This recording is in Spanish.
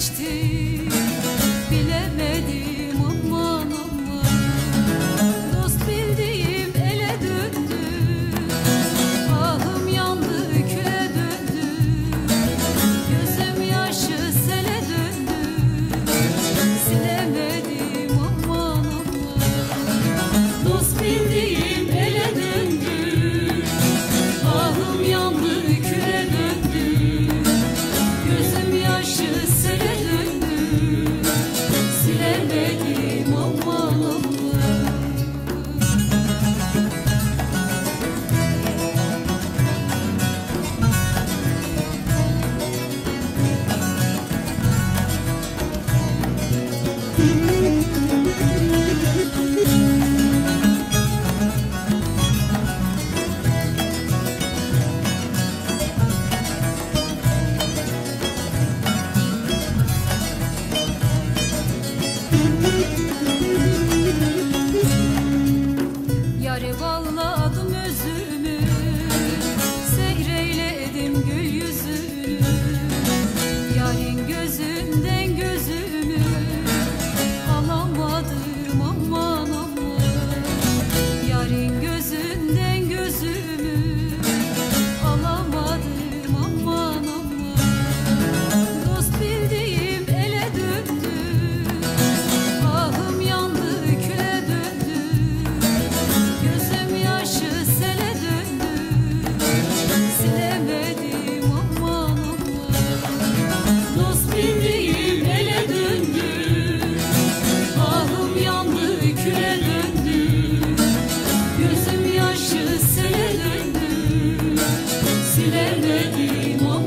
Geçti silermedim o